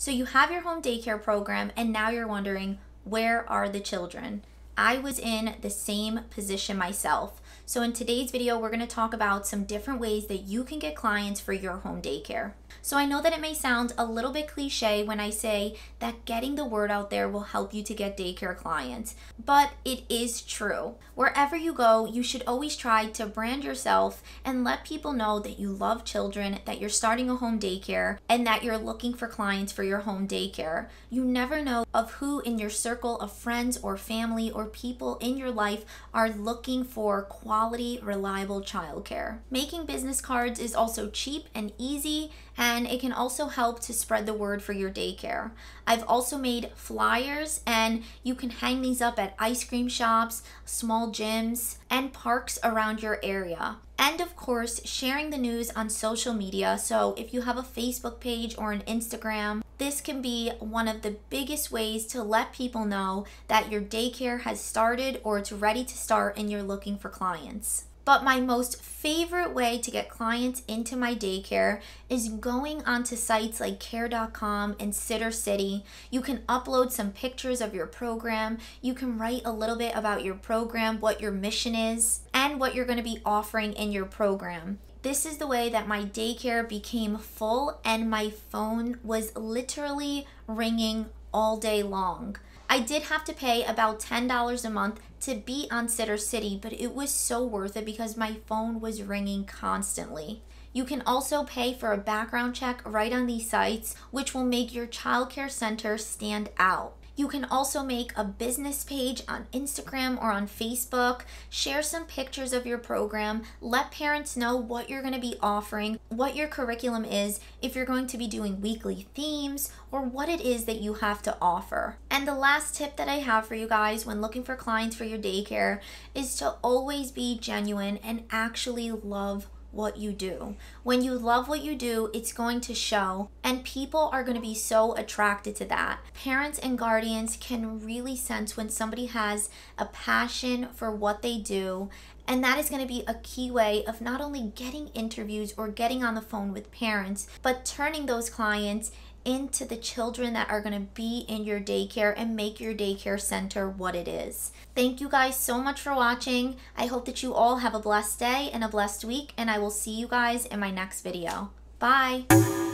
So you have your home daycare program, and now you're wondering, where are the children? I was in the same position myself. So in today's video, we're gonna talk about some different ways that you can get clients for your home daycare. So I know that it may sound a little bit cliche when I say that getting the word out there will help you to get daycare clients, but it is true. Wherever you go, you should always try to brand yourself and let people know that you love children, that you're starting a home daycare, and that you're looking for clients for your home daycare. You never know of who in your circle of friends or family or people in your life are looking for quality, reliable childcare. Making business cards is also cheap and easy and it can also help to spread the word for your daycare. I've also made flyers and you can hang these up at ice cream shops, small gyms, and parks around your area. And of course, sharing the news on social media. So if you have a Facebook page or an Instagram, this can be one of the biggest ways to let people know that your daycare has started or it's ready to start and you're looking for clients. But my most favorite way to get clients into my daycare is going onto sites like care.com and Sittercity. You can upload some pictures of your program. You can write a little bit about your program, what your mission is, and what you're going to be offering in your program. This is the way that my daycare became full and my phone was literally ringing all day long. I did have to pay about $10 a month to be on Sittercity, but it was so worth it because my phone was ringing constantly. You can also pay for a background check right on these sites, which will make your childcare center stand out. You can also make a business page on Instagram or on Facebook, share some pictures of your program, let parents know what you're going to be offering, what your curriculum is, if you're going to be doing weekly themes, or what it is that you have to offer. And the last tip that I have for you guys when looking for clients for your daycare is to always be genuine and actually love what you do. When you love what you do, it's going to show, and people are going to be so attracted to that. Parents and guardians can really sense when somebody has a passion for what they do. And that is going to be a key way of not only getting interviews or getting on the phone with parents, but turning those clients into the children that are going to be in your daycare and make your daycare center what it is. Thank you guys so much for watching. I hope that you all have a blessed day and a blessed week, and I will see you guys in my next video. Bye!